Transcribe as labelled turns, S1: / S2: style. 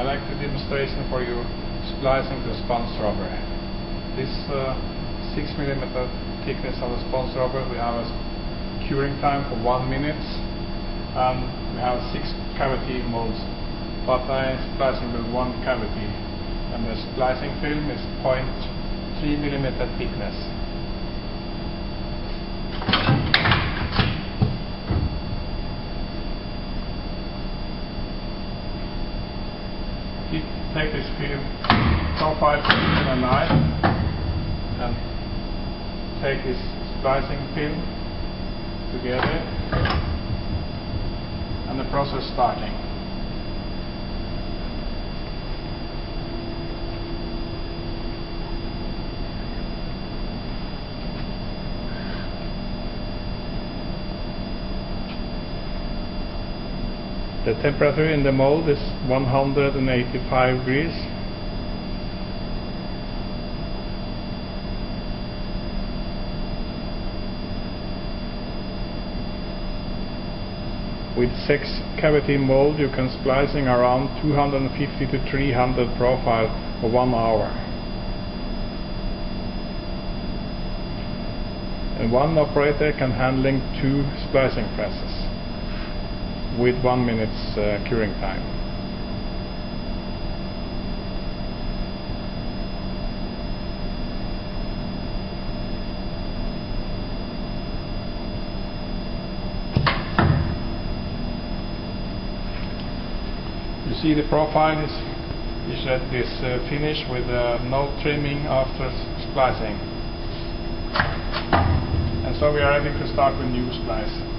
S1: I like the demonstration for you splicing the sponge rubber. This uh, 6 millimeter thickness of the sponge rubber, we have a curing time for 1 minute and we have 6 cavity molds but I am splicing with one cavity and the splicing film is 0.3 millimeter thickness. You take this film profile with a knife and take this splicing film together and the process starting. The temperature in the mold is 185 degrees. With 6 cavity mold you can splicing around 250 to 300 profile for 1 hour. And one operator can handling 2 splicing presses with 1 minute's uh, curing time. You see the profile is, is that this uh, finish with uh, no trimming after splicing. And so we are ready to start with new splice.